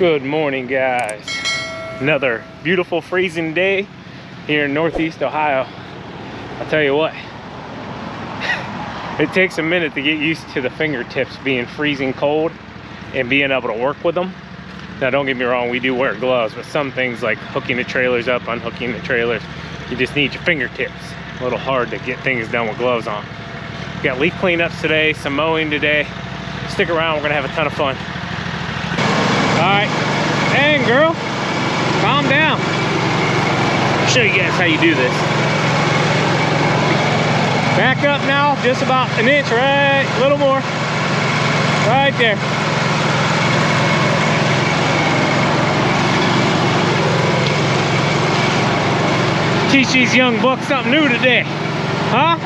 Good morning, guys. Another beautiful freezing day here in Northeast Ohio. I'll tell you what, it takes a minute to get used to the fingertips being freezing cold and being able to work with them. Now, don't get me wrong, we do wear gloves, but some things like hooking the trailers up, unhooking the trailers, you just need your fingertips. A little hard to get things done with gloves on. We got leaf cleanups today, some mowing today. Stick around, we're gonna have a ton of fun. All right, hey girl, calm down. I'll show you guys how you do this. Back up now, just about an inch, right? A little more. Right there. Teach these young bucks something new today. Huh?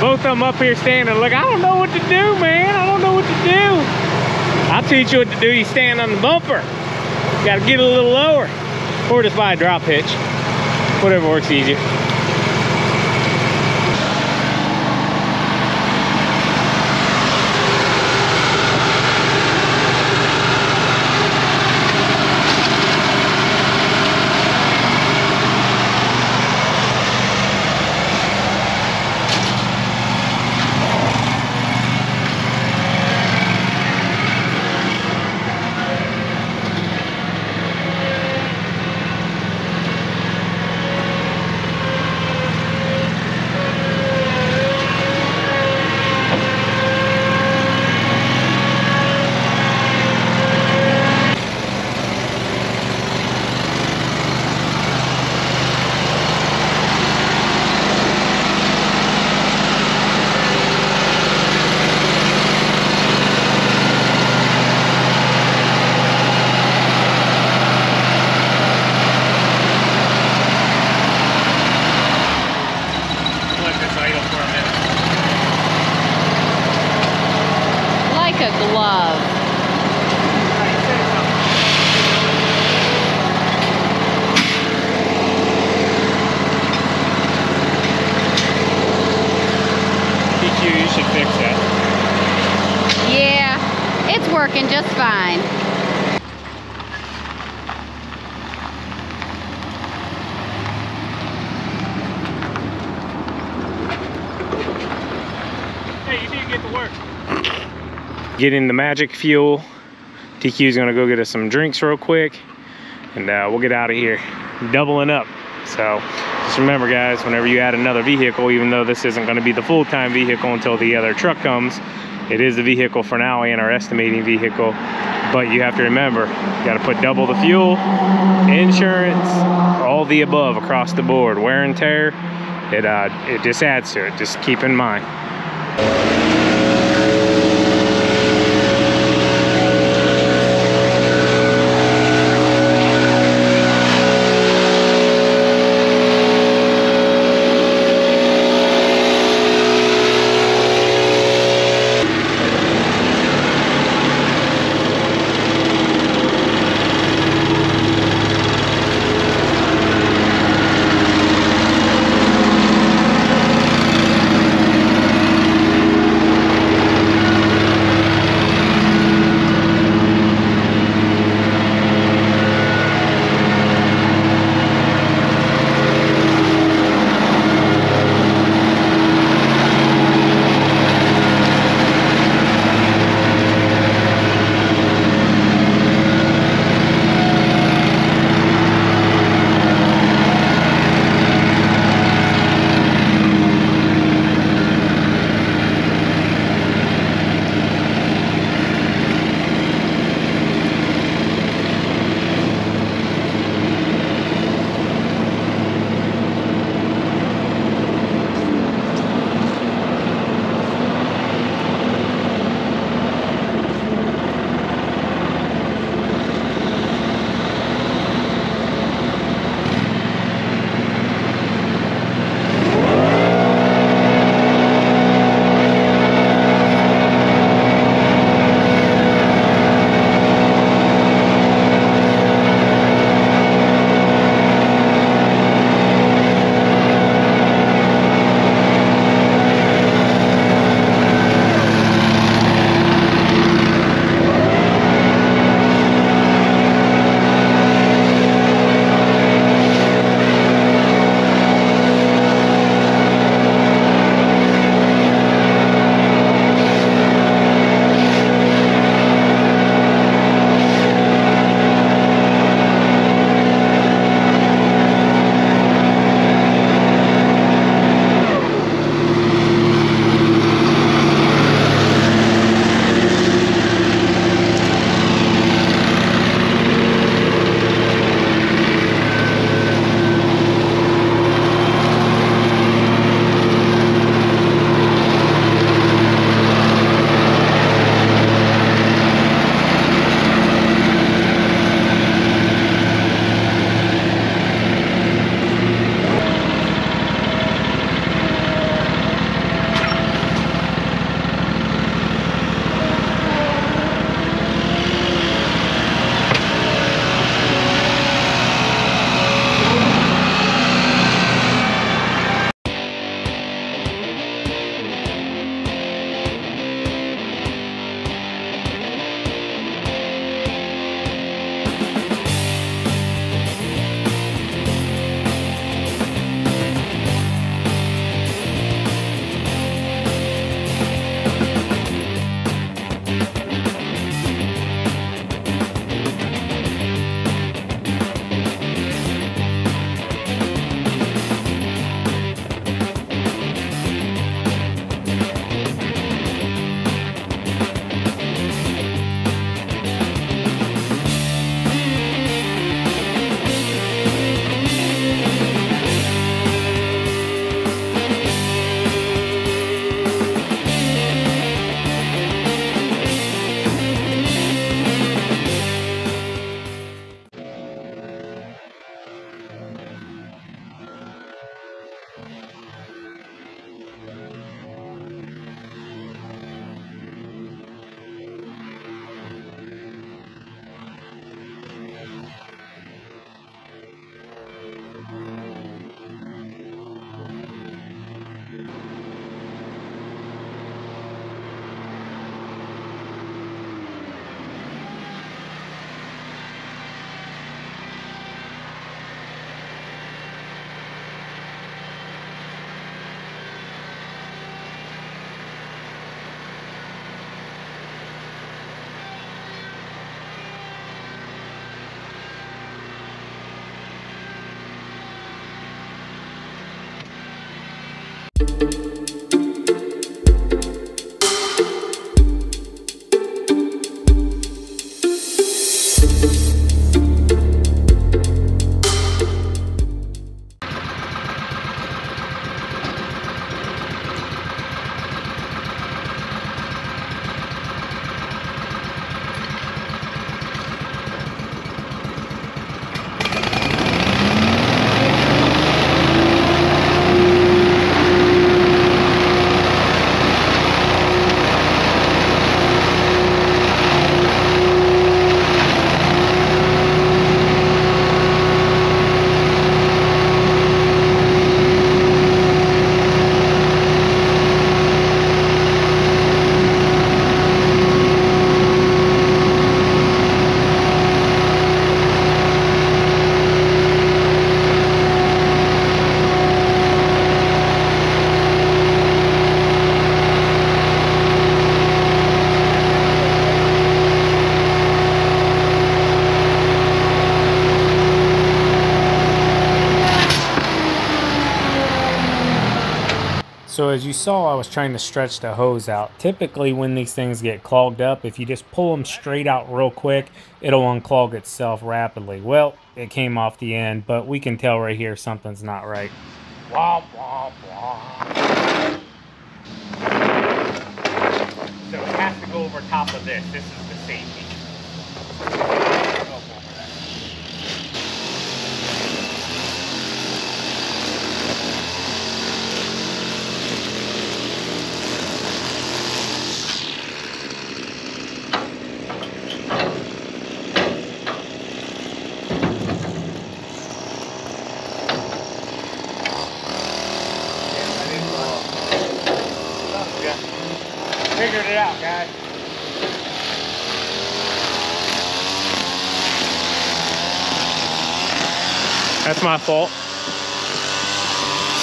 Both of them up here standing. Look, I don't know what to do, man. I don't know what to do. I'll teach you what to do. You stand on the bumper. Got to get a little lower. Or just buy a drop hitch. Whatever works easier. Let this idle for a minute. Like a glove. TQ, you should fix that. Yeah, it's working just fine. Hey, you need to get to work. Getting the magic fuel. TQ's gonna go get us some drinks real quick, and uh, we'll get out of here. Doubling up. So just remember, guys, whenever you add another vehicle, even though this isn't gonna be the full-time vehicle until the other truck comes, it is the vehicle for now and our estimating vehicle. But you have to remember, you gotta put double the fuel, insurance, all the above across the board. Wear and tear, it, uh, it just adds to it. Just keep in mind. Trying to stretch the hose out. Typically, when these things get clogged up, if you just pull them straight out real quick, it'll unclog itself rapidly. Well, it came off the end, but we can tell right here something's not right. Wah, wah, wah. So it has to go over top of this. This is the safety. Figured it out, guys. That's my fault.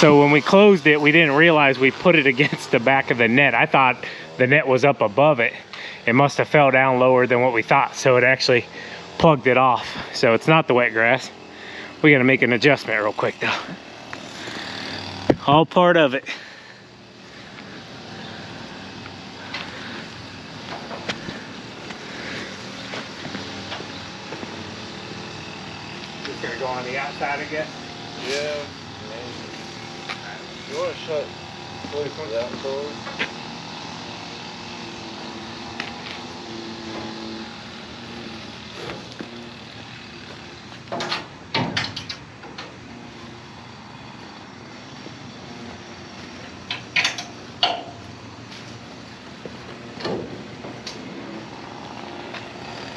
So when we closed it, we didn't realize we put it against the back of the net. I thought the net was up above it. It must have fell down lower than what we thought. So it actually plugged it off. So it's not the wet grass. We gotta make an adjustment real quick though. All part of it. Just gonna go on the outside, I guess. Yeah, maybe. You want to shut close to that door?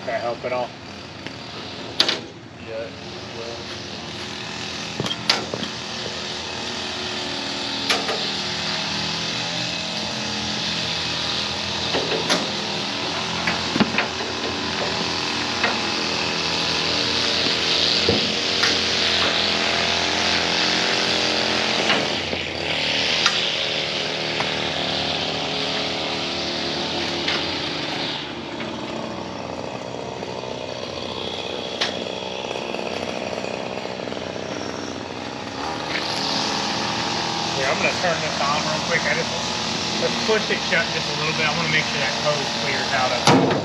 That help at all? Yeah. well, Here, I'm gonna turn this on real quick. I just let's push it shut just a little bit. I want to make sure that hose clears out of the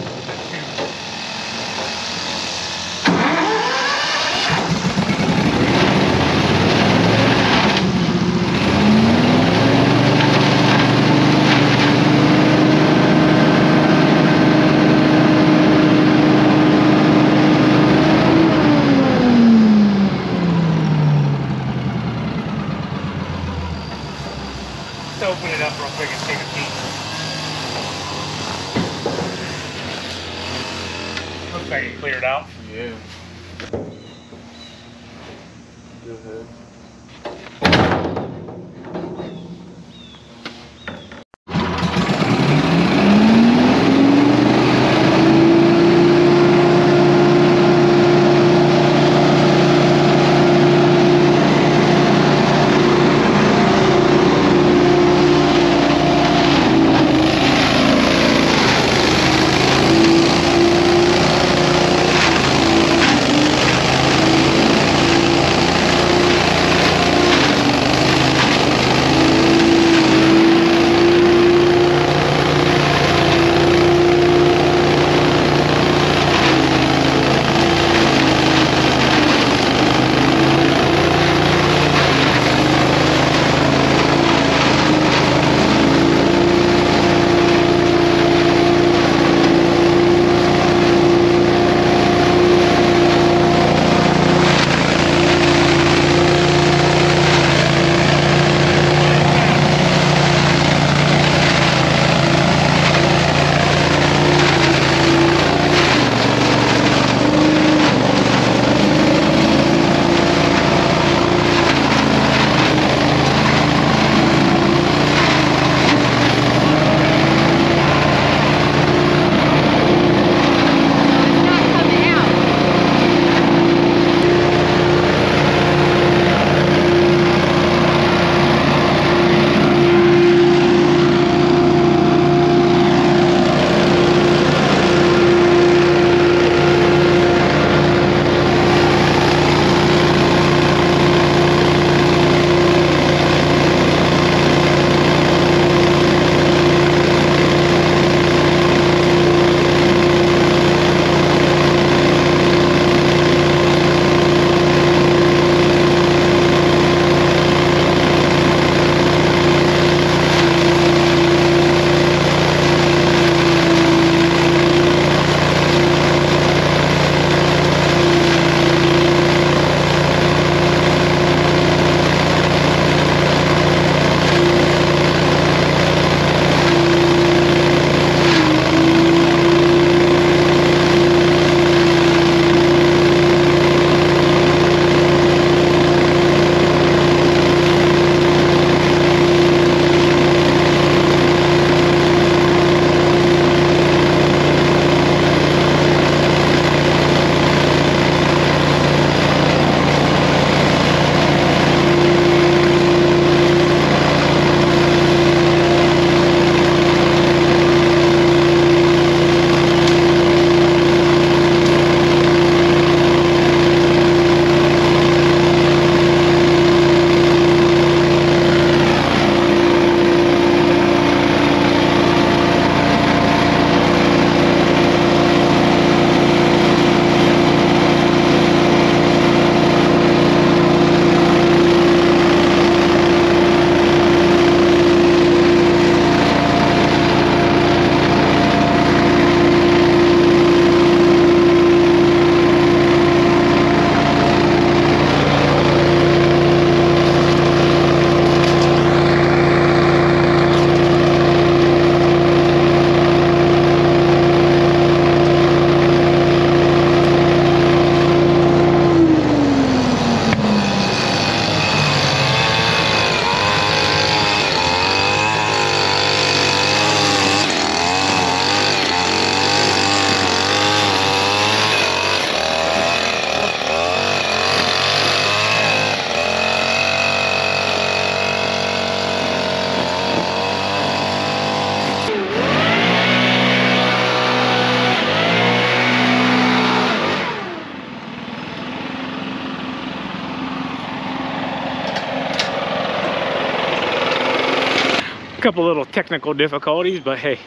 technical difficulties, but hey,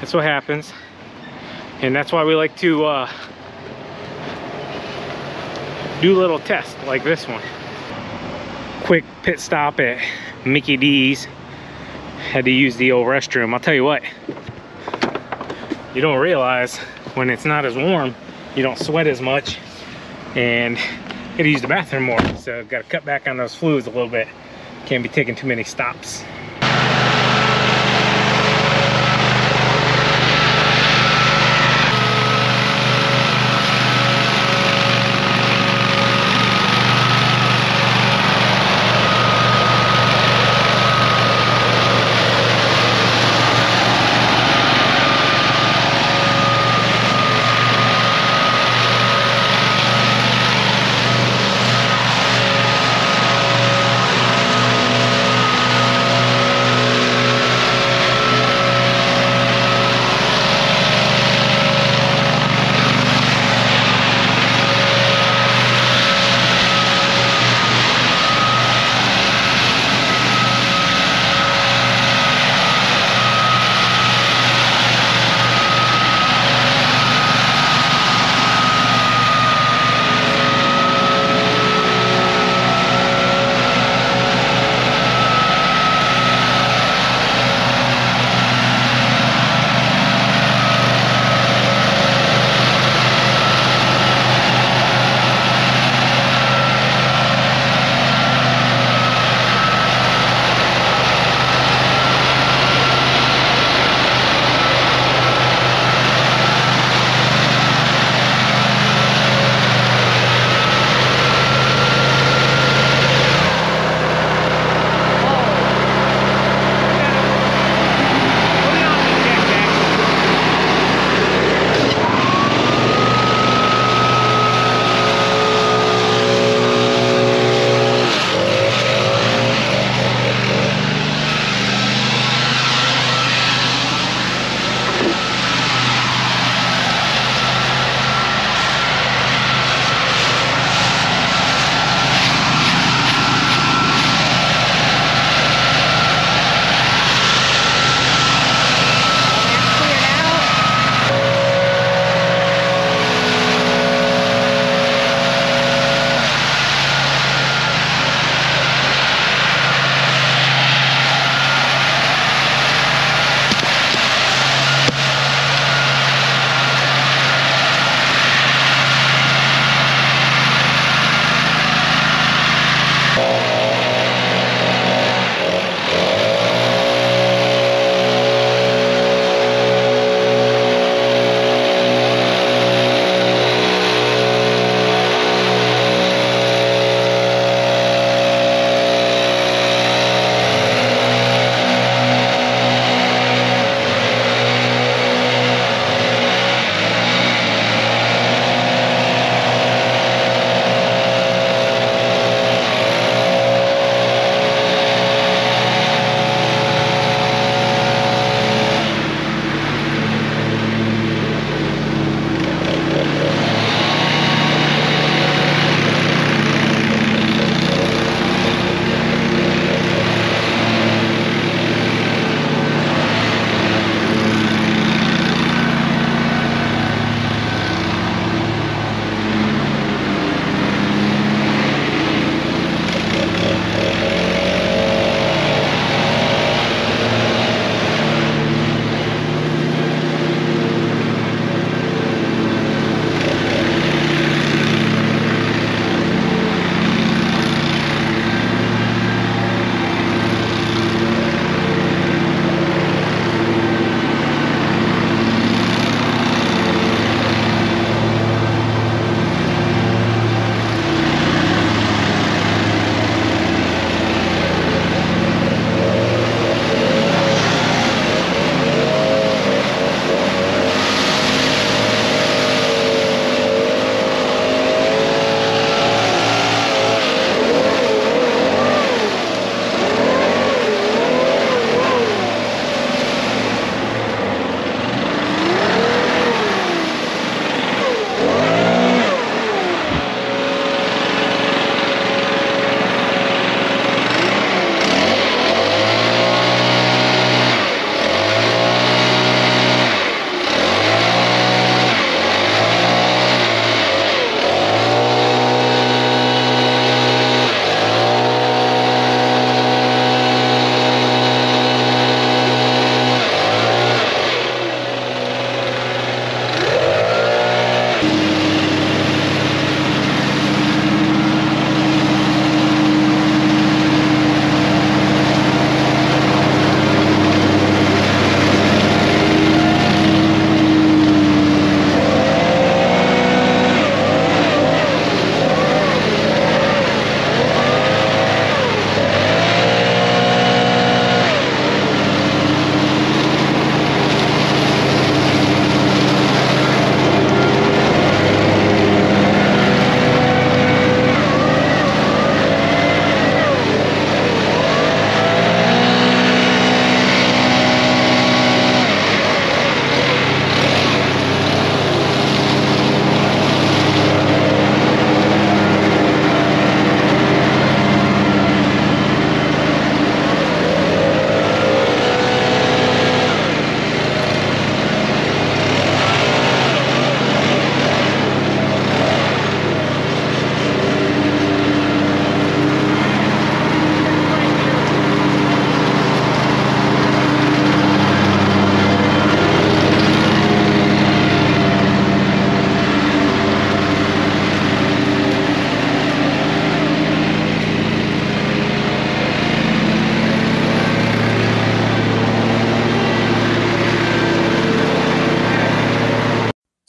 that's what happens. And that's why we like to uh, do little tests like this one. Quick pit stop at Mickey D's. Had to use the old restroom. I'll tell you what, you don't realize when it's not as warm, you don't sweat as much and gotta use the bathroom more. So I've gotta cut back on those fluids a little bit. Can't be taking too many stops.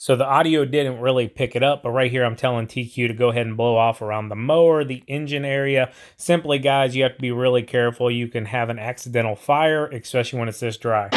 So the audio didn't really pick it up, but right here I'm telling TQ to go ahead and blow off around the mower, the engine area. Simply, guys, you have to be really careful. You can have an accidental fire, especially when it's this dry.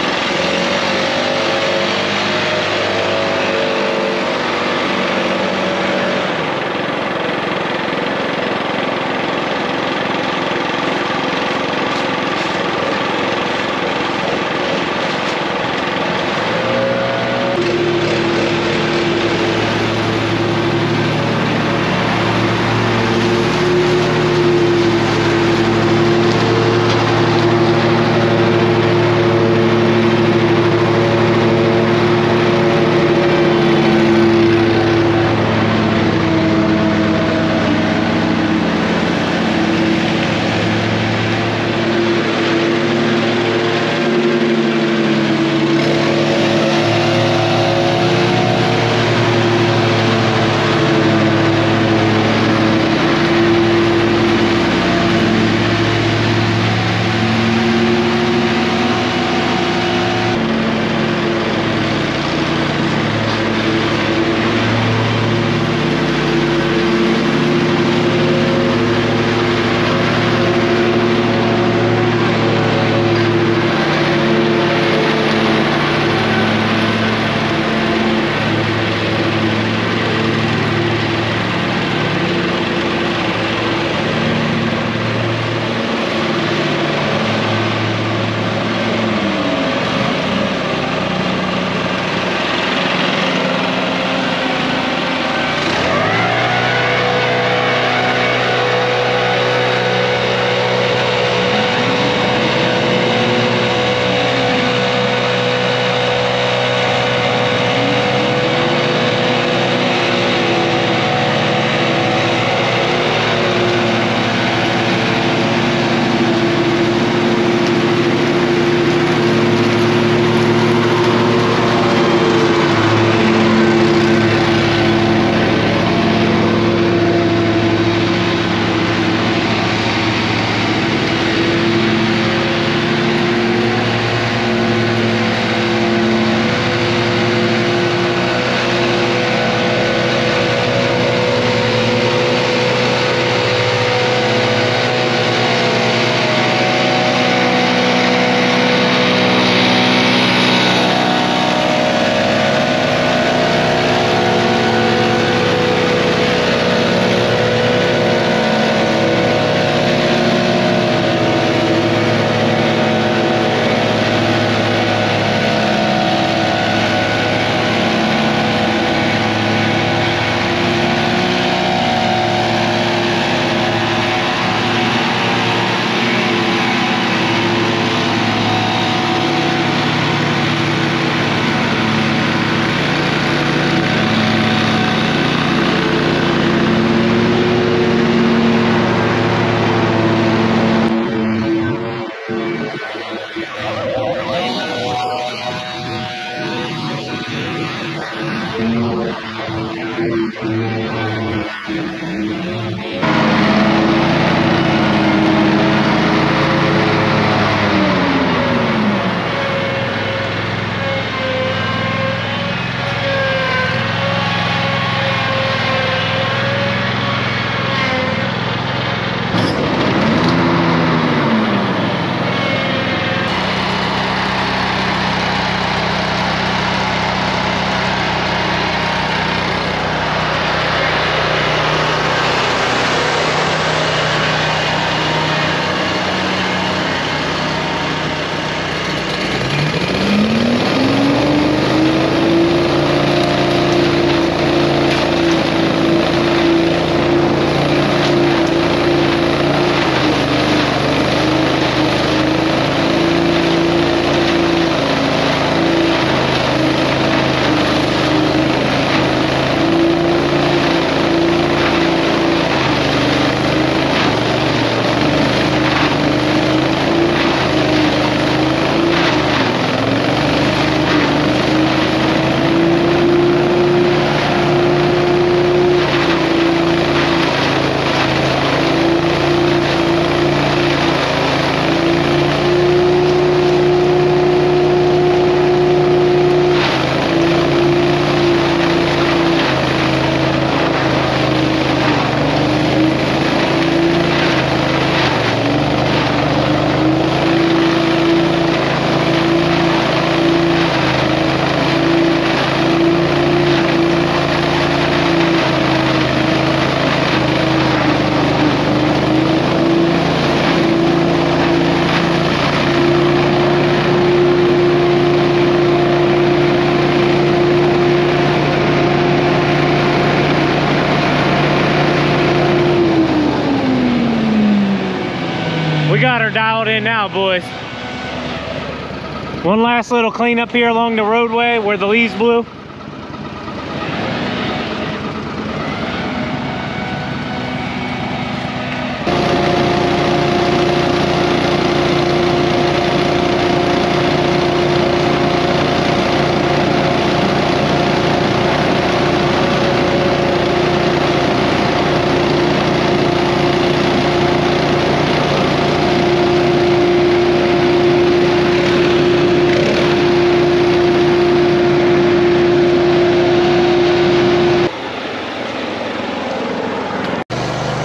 Last little cleanup here along the roadway where the leaves blew.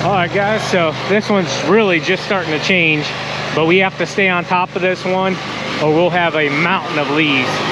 All right, guys, so this one's really just starting to change, but we have to stay on top of this one or we'll have a mountain of leaves.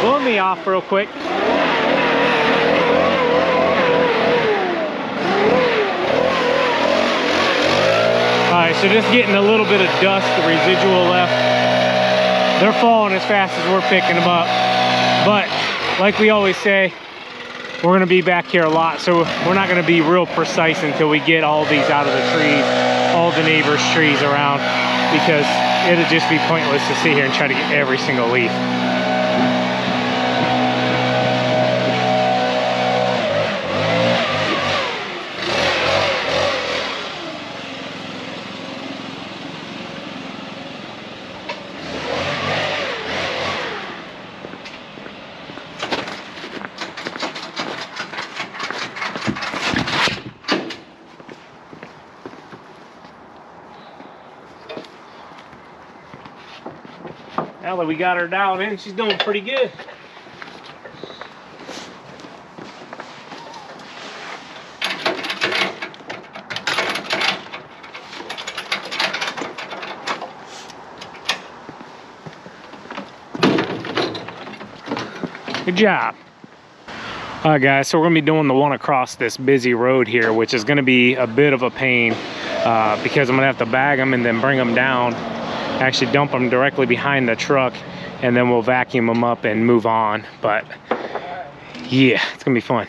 Blow me off real quick. Alright, so just getting a little bit of dust, the residual left. They're falling as fast as we're picking them up. But like we always say, we're gonna be back here a lot, so we're not gonna be real precise until we get all these out of the trees, all the neighbors' trees around, because it'll just be pointless to sit here and try to get every single leaf. Got her dialed in, she's doing pretty good. Good job. All right, guys, so we're gonna be doing the one across this busy road here, which is gonna be a bit of a pain uh, because I'm gonna have to bag them and then bring them down actually dump them directly behind the truck and then we'll vacuum them up and move on. But yeah it's gonna be fun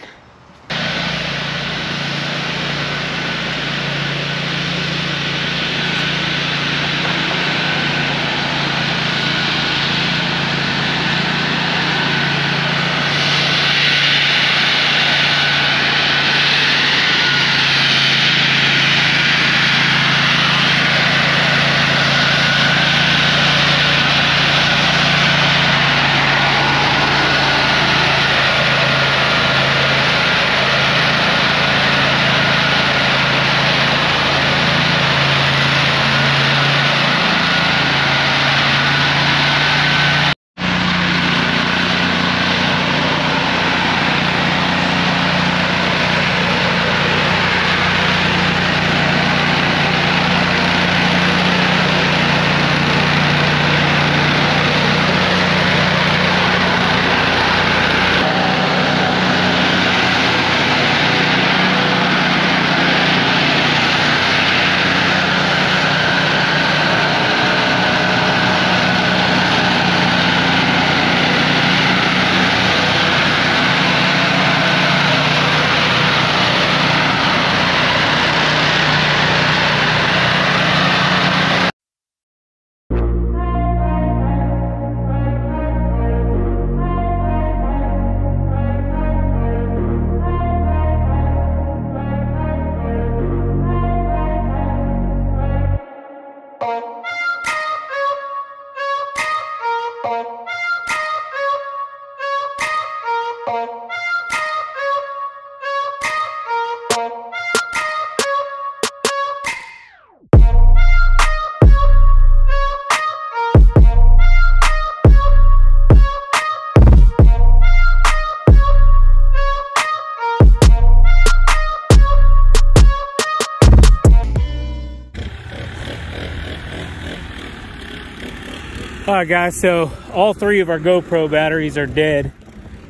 right, guys, so all three of our GoPro batteries are dead.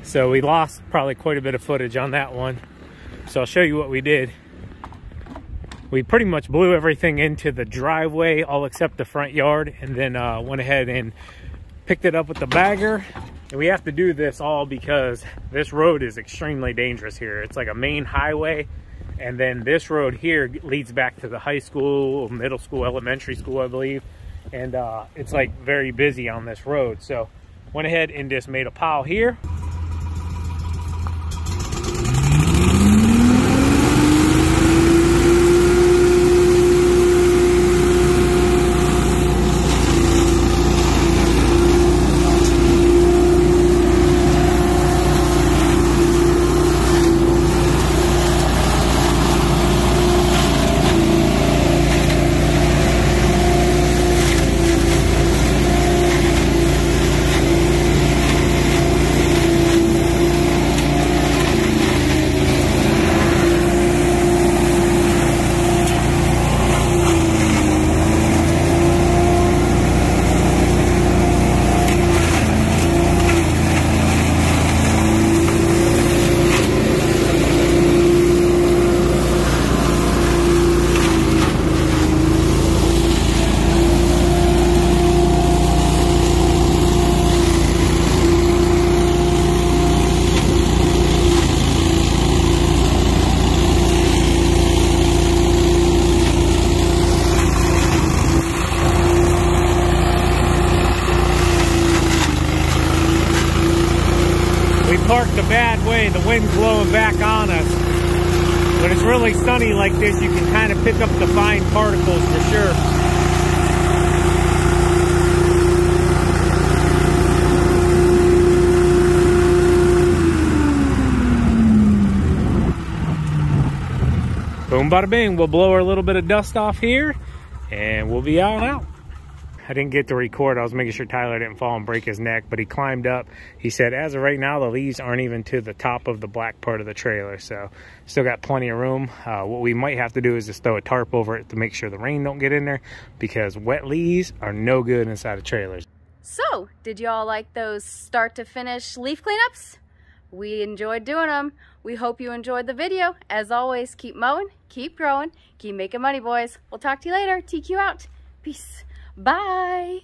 So we lost probably quite a bit of footage on that one. So I'll show you what we did. We pretty much blew everything into the driveway, all except the front yard, and then uh, went ahead and picked it up with the bagger. And we have to do this all because this road is extremely dangerous here. It's like a main highway. And then this road here leads back to the high school, middle school, elementary school, I believe and uh, it's like very busy on this road. So went ahead and just made a pile here. Like this, you can kind of pick up the fine particles for sure. Boom, bada bing. We'll blow a little bit of dust off here and we'll be out and out. I didn't get to record. I was making sure Tyler didn't fall and break his neck, but he climbed up. He said, as of right now, the leaves aren't even to the top of the black part of the trailer. So still got plenty of room. Uh, what we might have to do is just throw a tarp over it to make sure the rain don't get in there because wet leaves are no good inside of trailers. So, did y'all like those start to finish leaf cleanups? We enjoyed doing them. We hope you enjoyed the video. As always, keep mowing, keep growing, keep making money, boys. We'll talk to you later. TQ out. Peace. Bye.